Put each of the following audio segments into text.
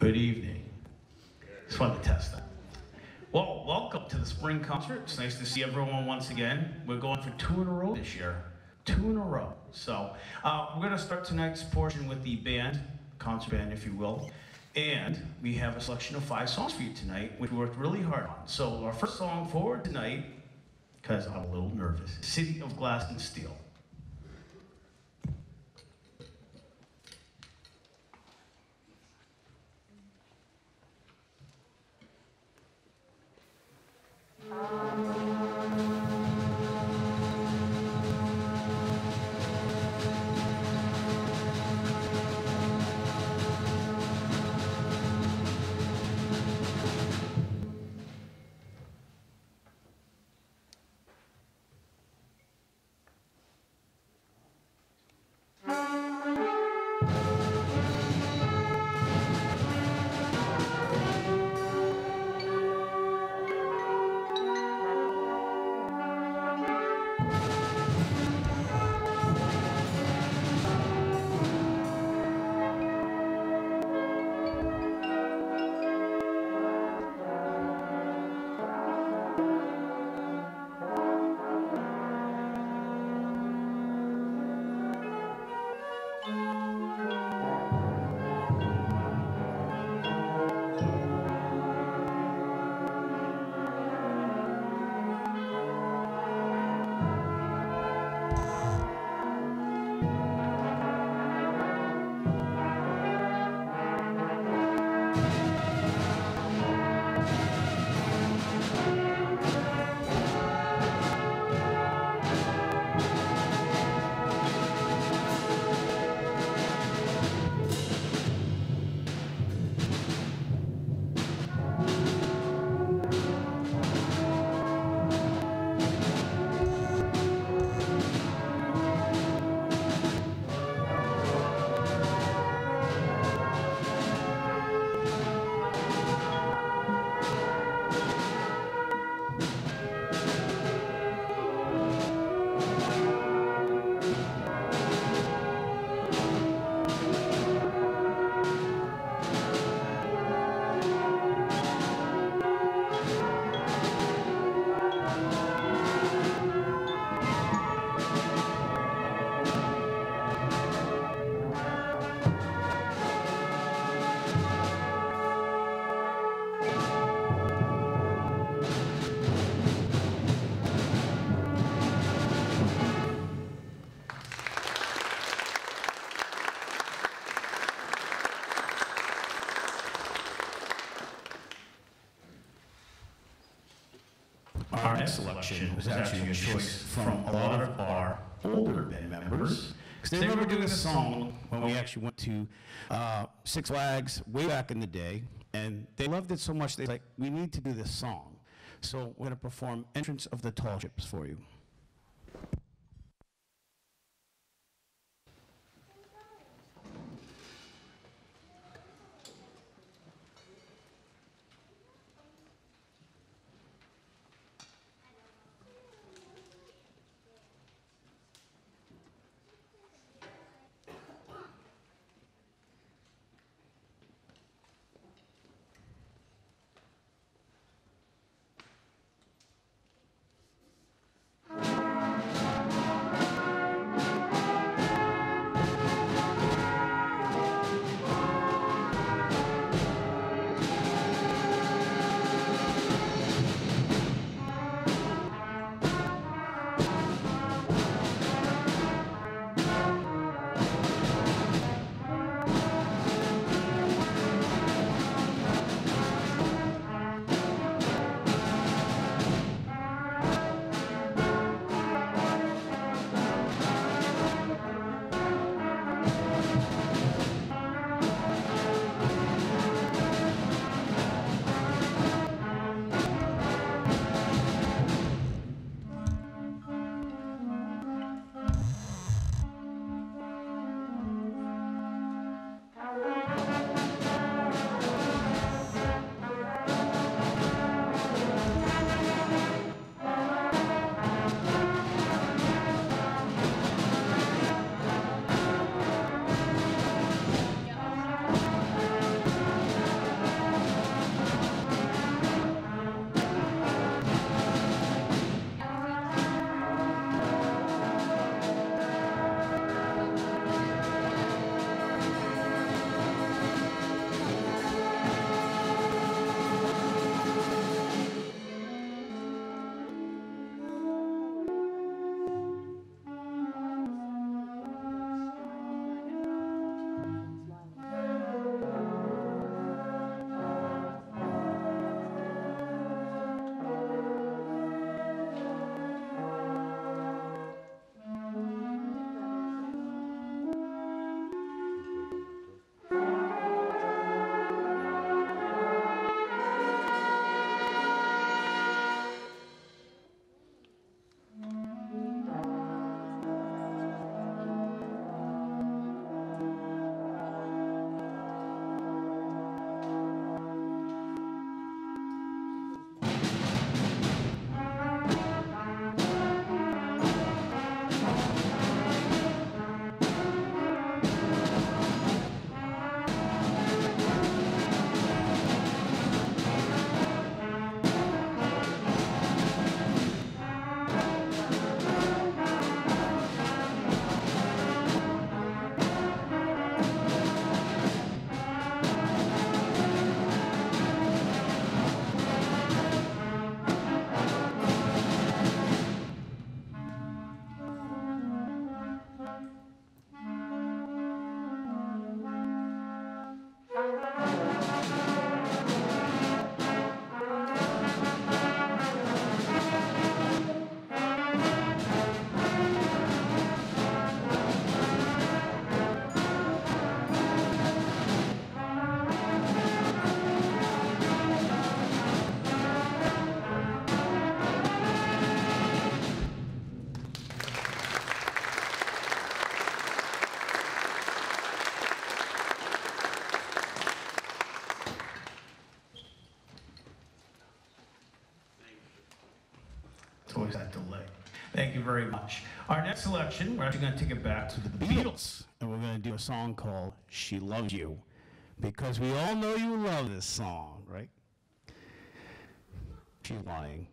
Good evening. Just wanted to test that. Well, welcome to the spring concert. It's nice to see everyone once again. We're going for two in a row this year. Two in a row. So uh, we're going to start tonight's portion with the band, concert band, if you will. And we have a selection of five songs for you tonight, which we worked really hard on. So our first song forward tonight, because I'm a little nervous, City of Glass and Steel. Was actually a choice from a lot of our older band members. Because they remember doing this song when we actually went to uh, Six Flags way back in the day, and they loved it so much they like, we need to do this song. So we're going to perform Entrance of the Tall Ships for you. Next selection, we're actually going to take it back to the Beatles, and we're going to do a song called She Loves You, because we all know you love this song, right? She's lying.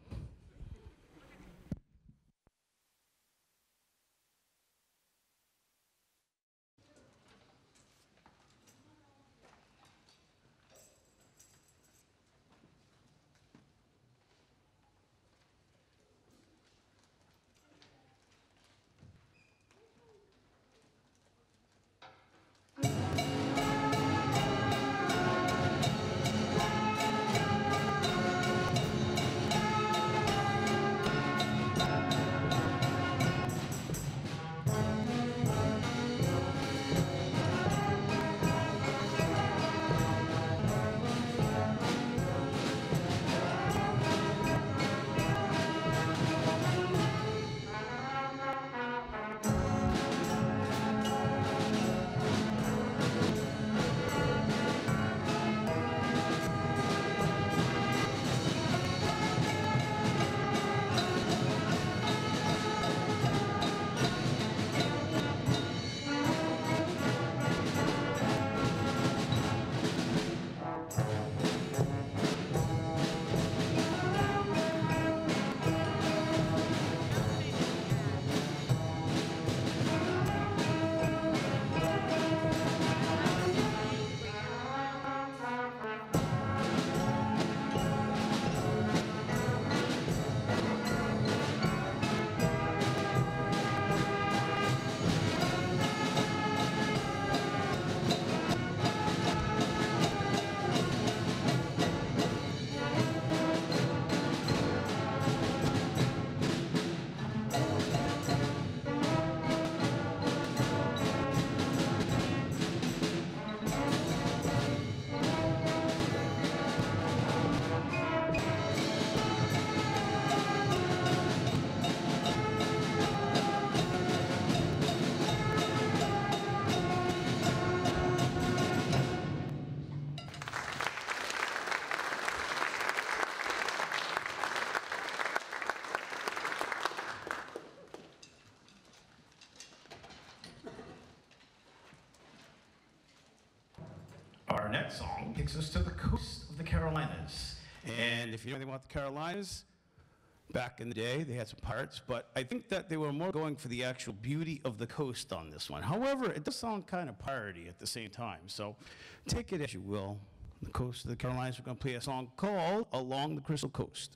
You know anything about the Carolinas, back in the day, they had some pirates, but I think that they were more going for the actual beauty of the coast on this one. However, it does sound kind of piratey at the same time, so take it as you will. The coast of the Carolinas, we're going to play a song called Along the Crystal Coast.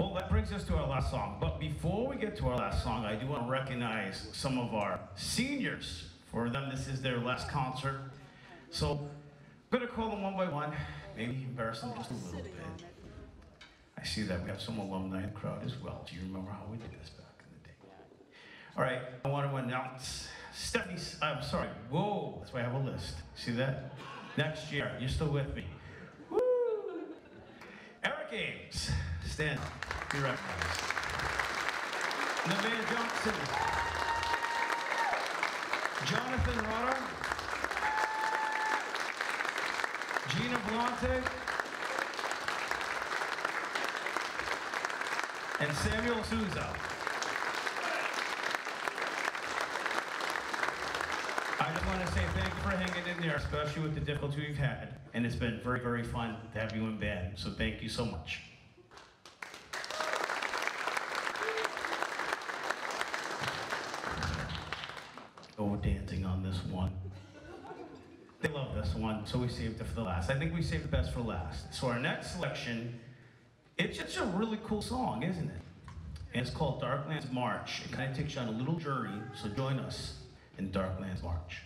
Well, that brings us to our last song. But before we get to our last song, I do want to recognize some of our seniors. For them, this is their last concert. So I'm going to call them one by one, maybe embarrass them just a little bit. I see that we have some alumni in the crowd as well. Do you remember how we did this back in the day? All right, I want to announce Stephanie, I'm sorry, whoa, that's why I have a list. See that? Next year, you're still with me. Woo! Eric Ames, stand, be recognized. Nevaeh Johnson. Jonathan Rutter. Gina Blante. And Samuel Souza. I just want to say thank you for hanging in there, especially with the difficulty we've had. And it's been very, very fun to have you in band. So thank you so much. Oh, dancing on this one. They one, so we saved it for the last. I think we saved the best for last. So our next selection, it's just a really cool song, isn't it? And it's called Darklands March. It kind of takes you on a little journey, so join us in Darklands March.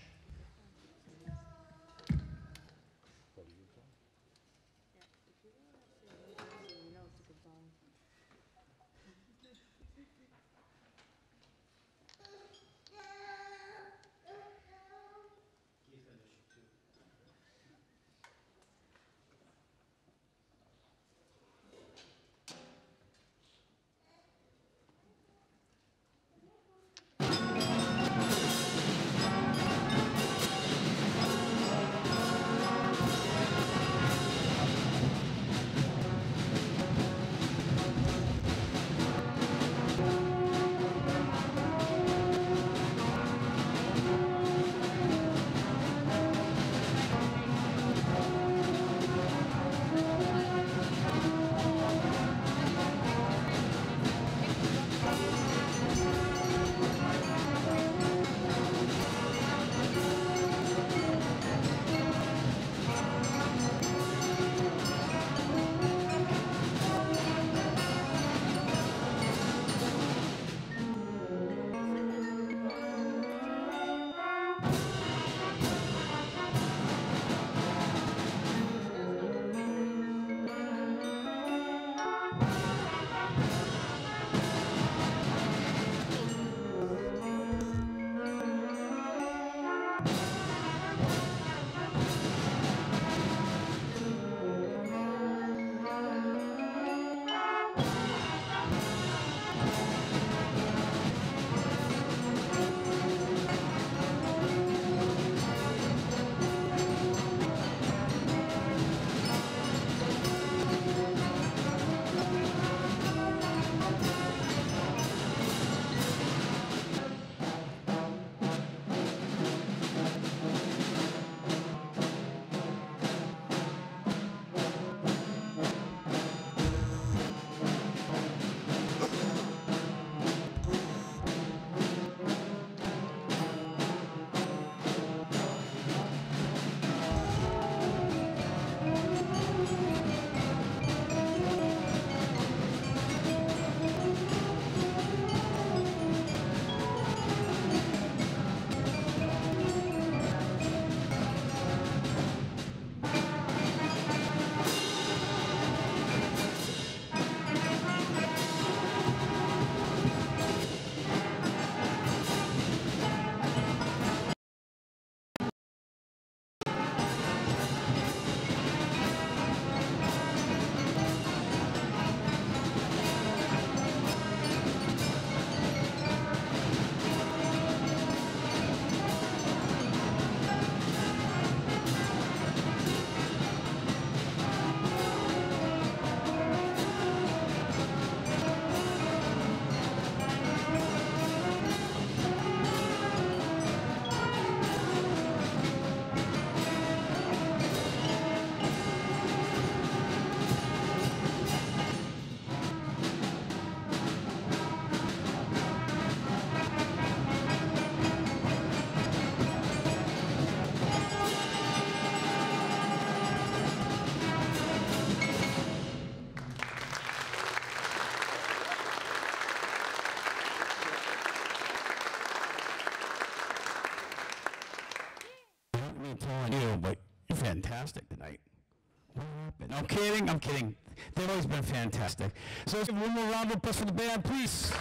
I'm kidding, I'm kidding. They've always been fantastic. So let's give one more round of applause for the band, please.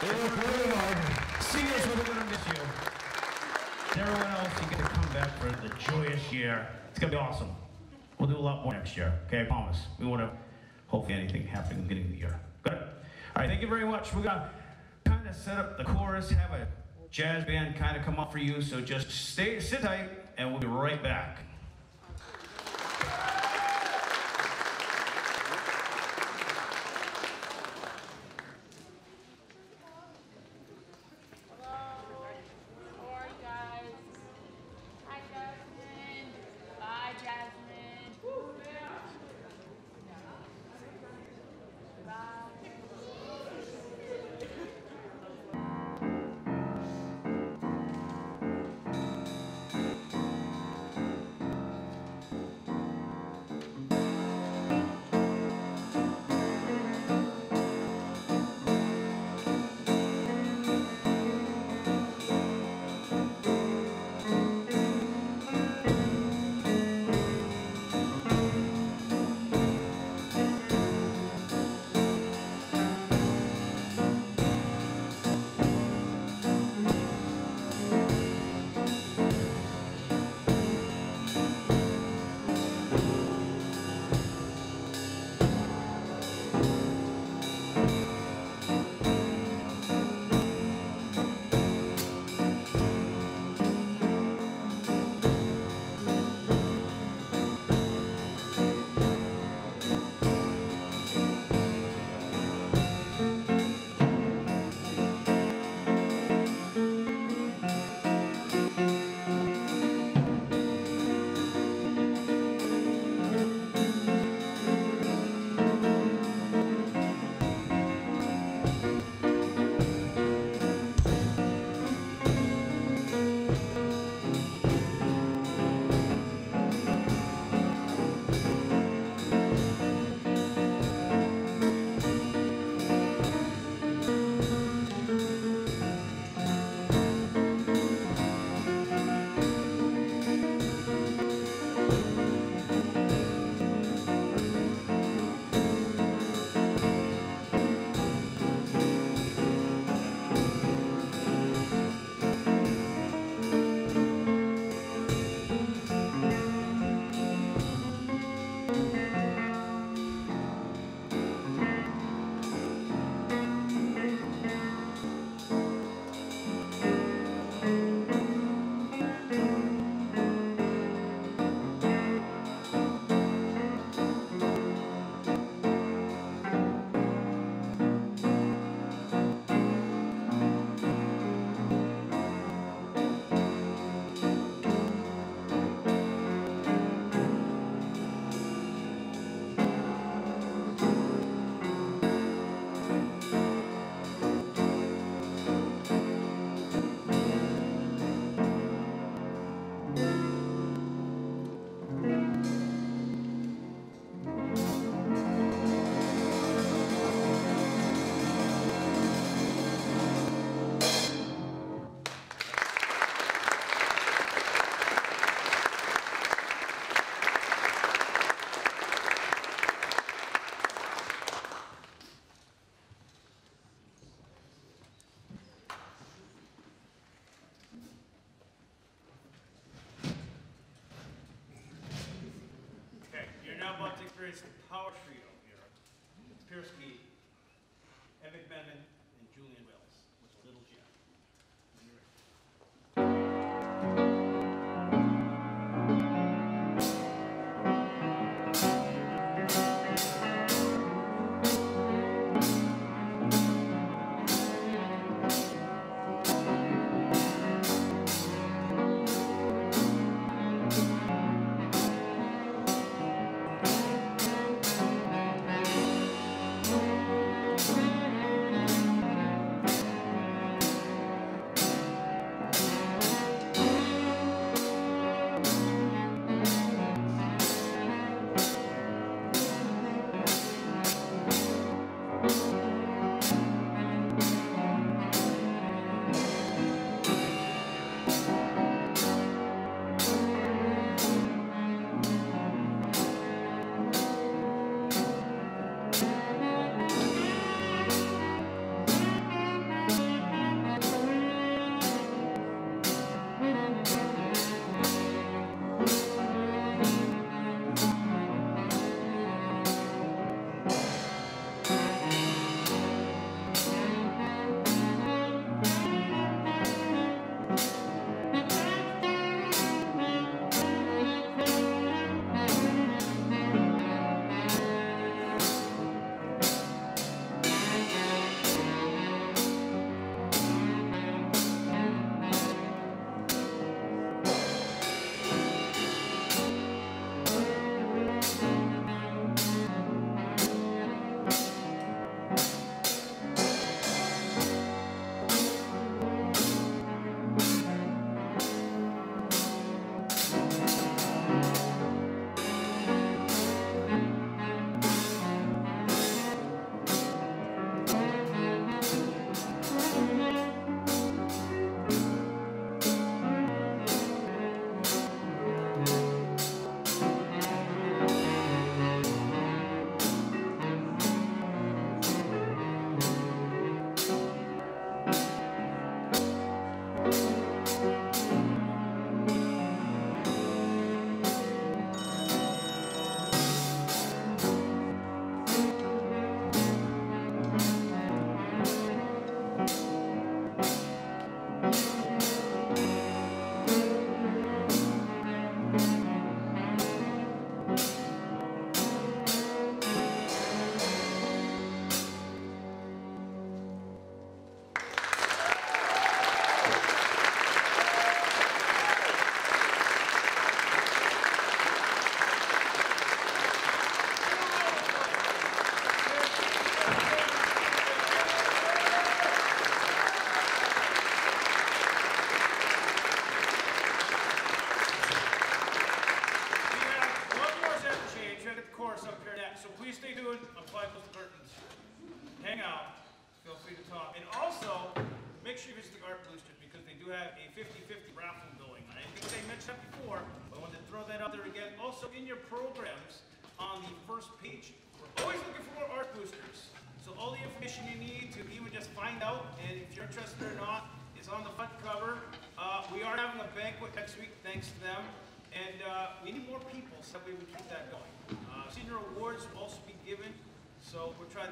They work really hard. Seniors, we going to miss you. To everyone else, you get to come back for the joyous year. It's going to be awesome. We'll do a lot more next year, okay? I promise. We want to, hopefully anything happen in the beginning of the year. Good? All right, thank you very much. We're going to kind of set up the chorus, have a jazz band kind of come up for you, so just stay, sit tight, and we'll be right back.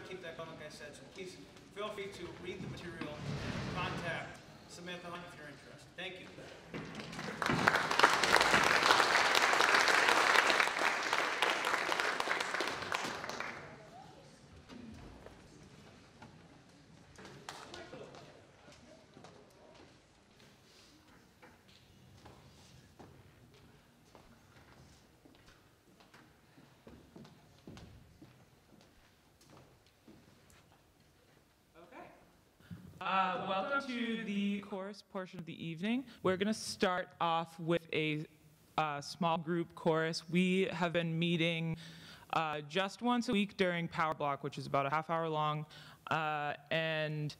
Keep that going, like I said. So please feel free to read the material and contact Samantha Hunt if you're interested. Thank you. Okay. Uh, welcome to the chorus portion of the evening. We're going to start off with a uh, small group chorus. We have been meeting uh, just once a week during Power Block, which is about a half hour long, uh, and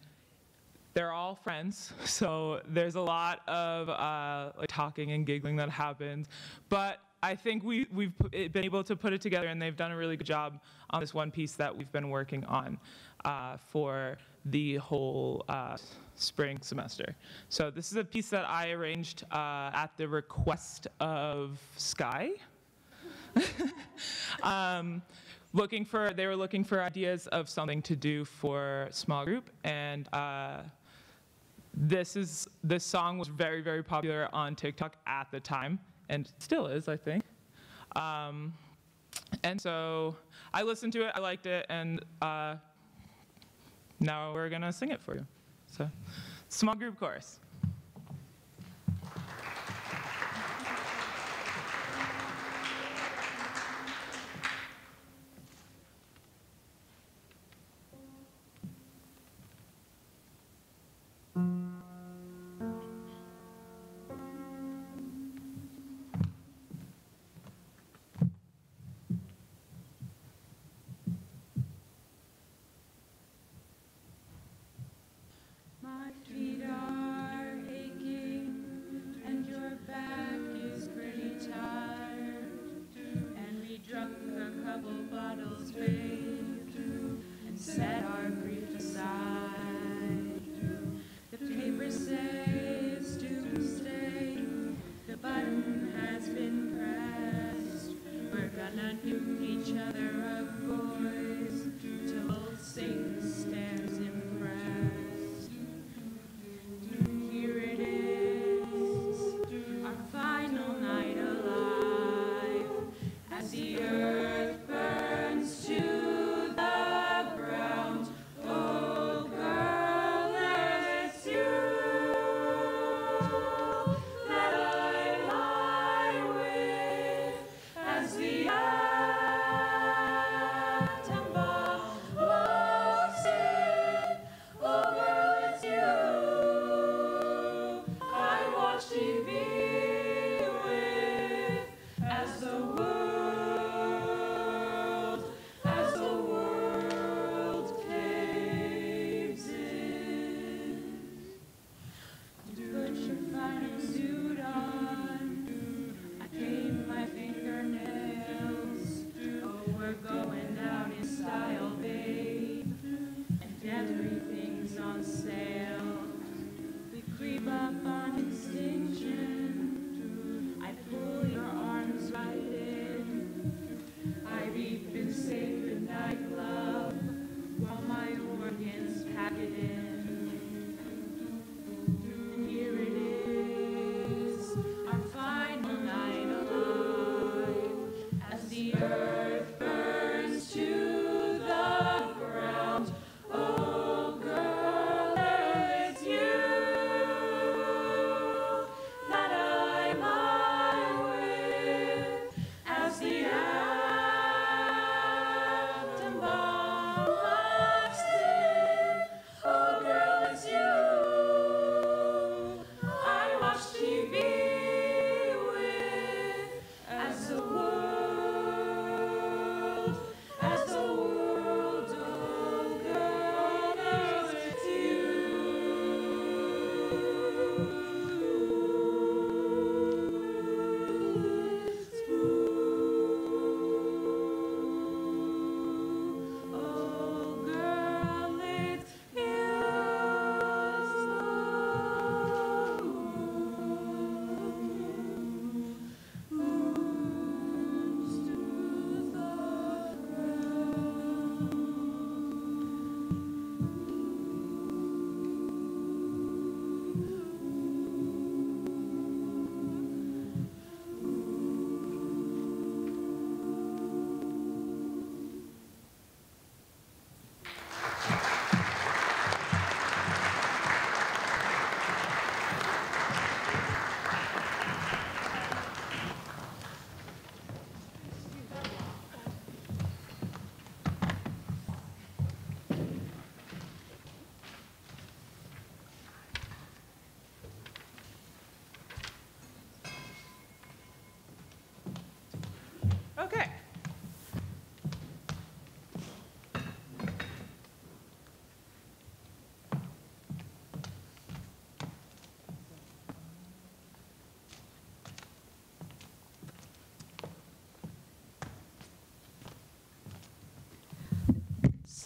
they're all friends, so there's a lot of uh, like talking and giggling that happens. But I think we, we've been able to put it together, and they've done a really good job on this one piece that we've been working on uh, for the whole spring semester. So this is a piece that I arranged uh, at the request of Sky. Um, looking for they were looking for ideas of something to do for small group and uh, this is this song was very very popular on tiktok at the time and still is i think. Um, and so i listened to it i liked it and uh, now we're gonna sing it for you so small group chorus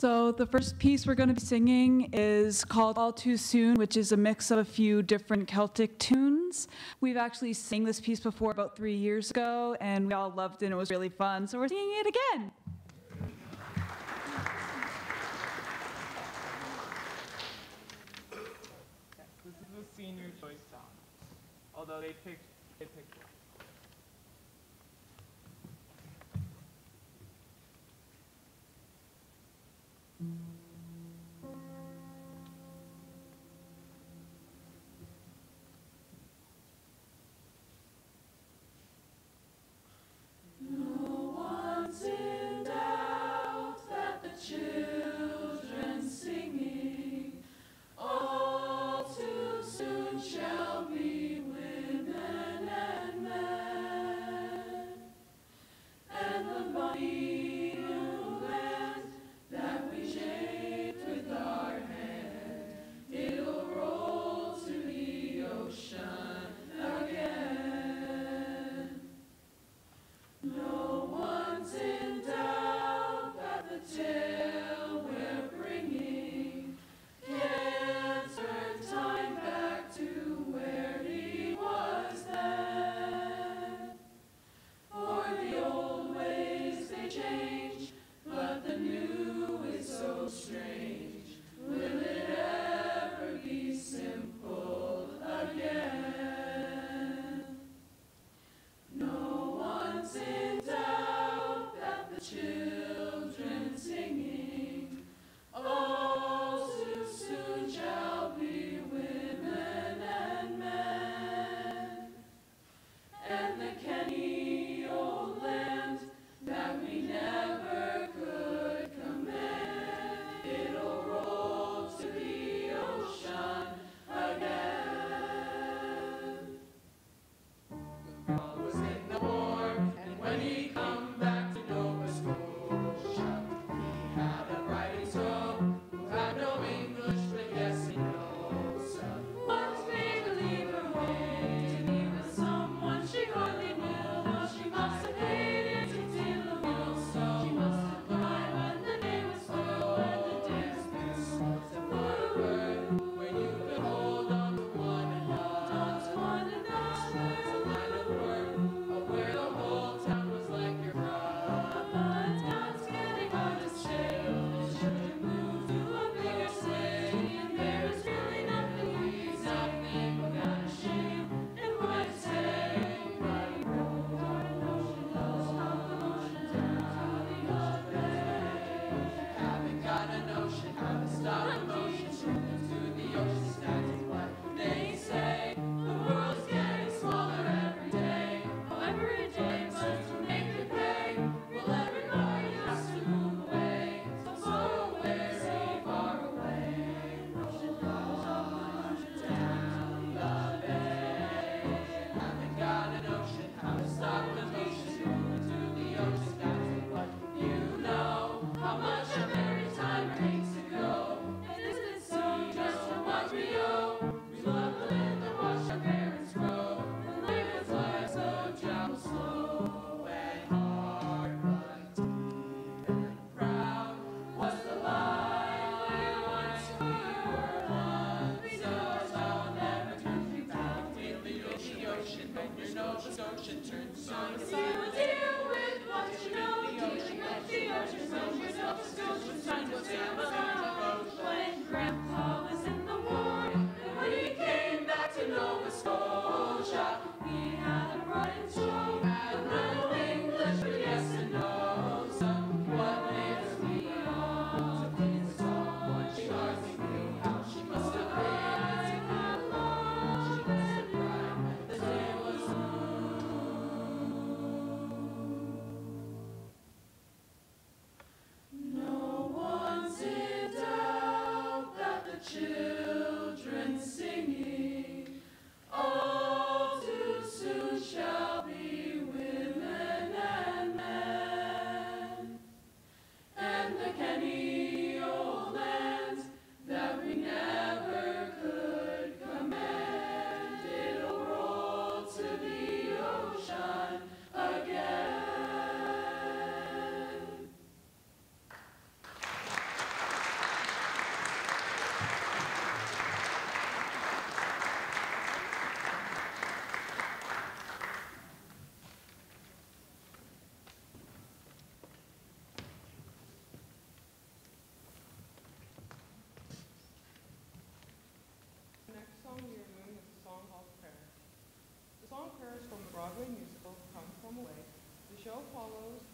So the first piece we're going to be singing is called All Too Soon, which is a mix of a few different Celtic tunes. We've actually sang this piece before about three years ago, and we all loved it, and it was really fun. So we're singing it again. This is a senior choice song, although they picked, they picked one. When Broadway musical Come From Away, the show follows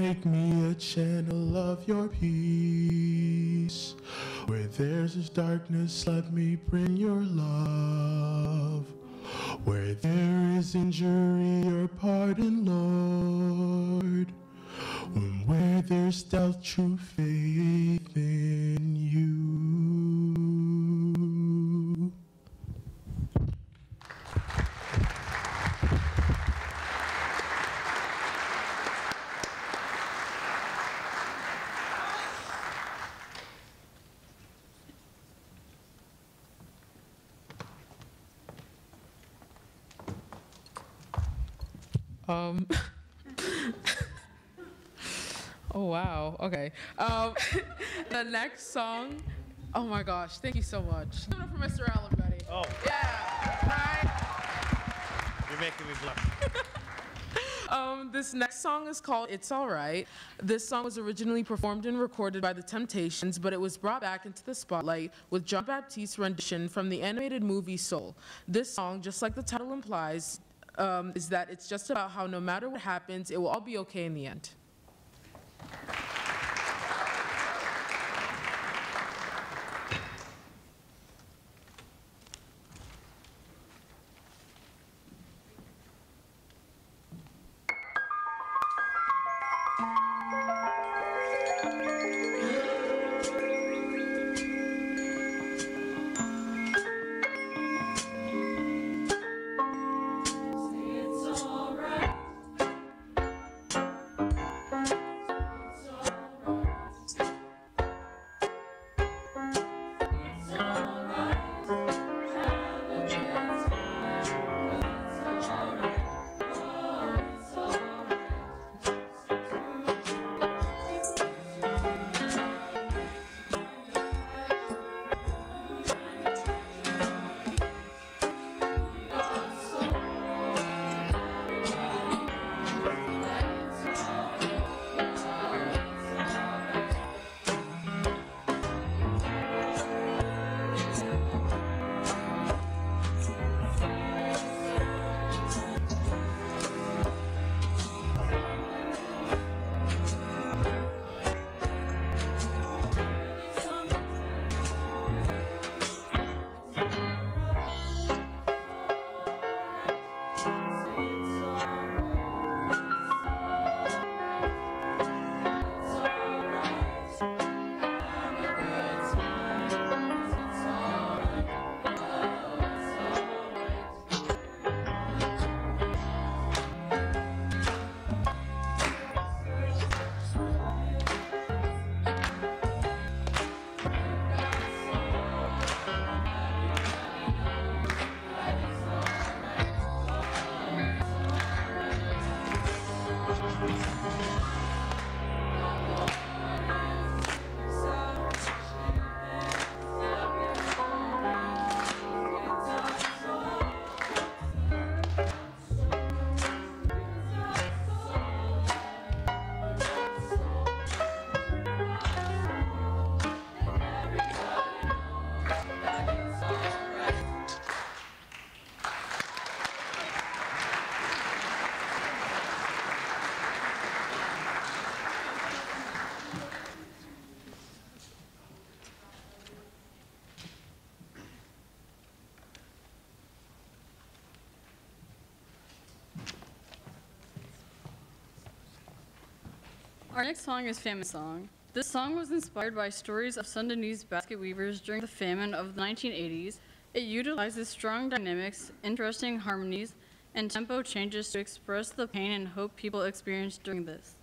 Make me a channel of your peace. Where there's this darkness, let me bring your love. Where there is injury, your pardon, Lord. And where there's doubt, true faith in you. Um. oh Um, the next song. Oh my gosh! Thank you so much. Give it up for Mr. Allen, buddy. Oh, Yeah. Right. you're making me blush. Um, this next song is called It's Alright. This song was originally performed and recorded by The Temptations, but it was brought back into the spotlight with Jon Batiste's rendition from the animated movie Soul. This song, just like the title implies, um, is that it's just about how no matter what happens, it will all be okay in the end. Our next song is Famine Song. This song was inspired by stories of Sudanese basket weavers during the famine of the 1980s. It utilizes strong dynamics, interesting harmonies, and tempo changes to express the pain and hope people experienced during this.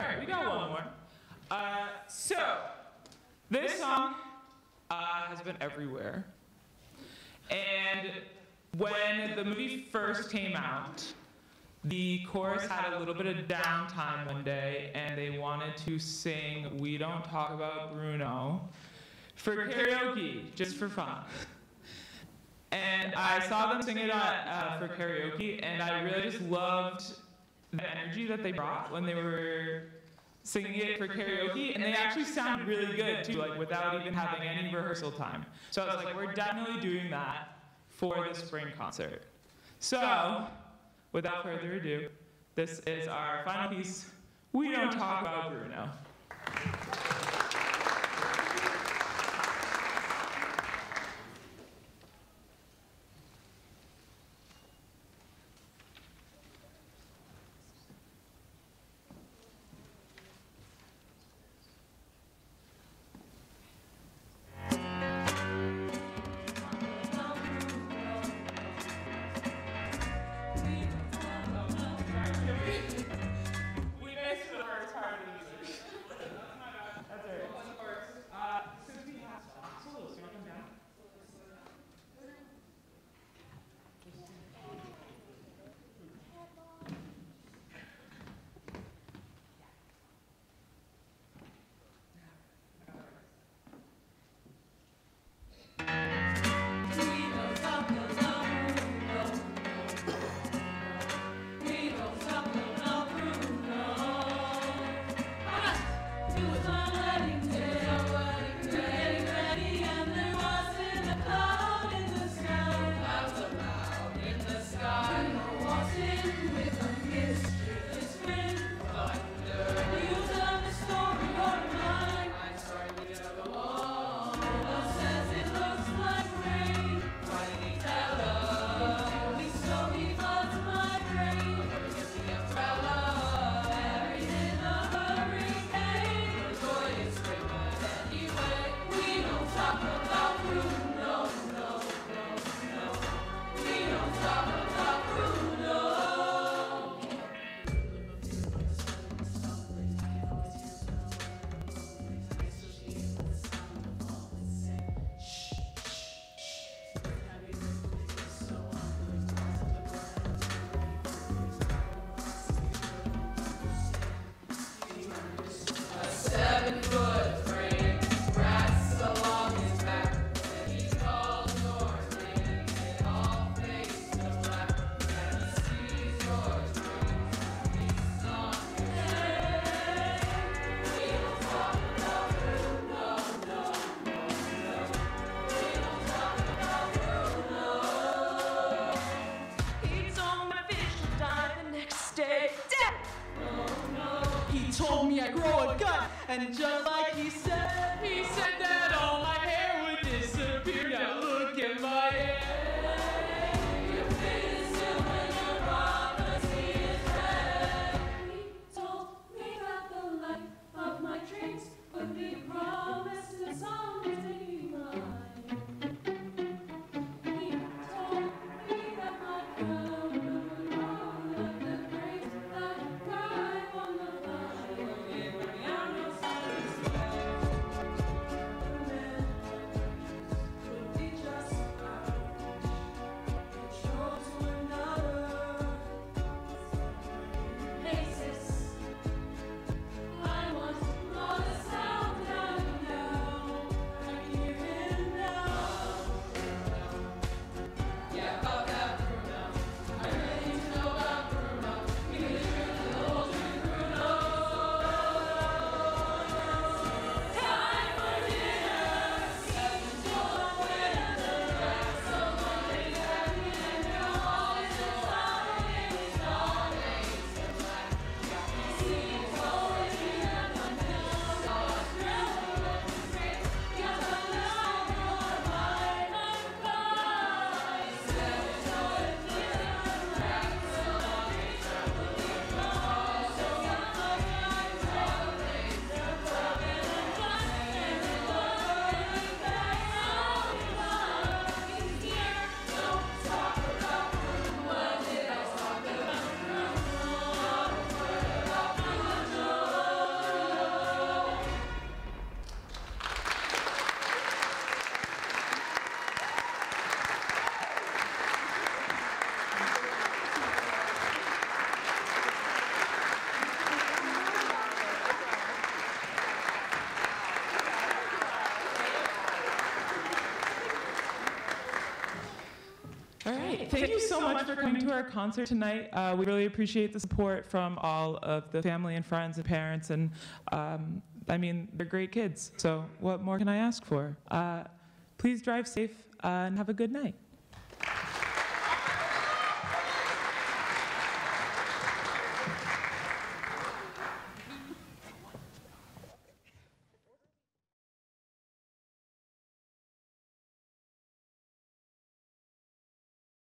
All right, we got one more. Uh, so, this song uh, has been everywhere. And when the movie first came out, the chorus had a little bit of downtime one day, and they wanted to sing We Don't Talk About Bruno for karaoke, just for fun. And I saw them sing it at, uh, for karaoke, and I really just loved the energy that they brought when they were singing it for karaoke, and they actually sound really good too, like without even having any rehearsal time. So I was like, we're definitely doing that for the spring concert. So, without further ado, this is our final piece. We don't talk about Bruno. Thank you so much for coming to our concert tonight. Uh, we really appreciate the support from all of the family and friends and parents, and um, I mean, they're great kids. So, what more can I ask for? Uh, please drive safe uh, and have a good night.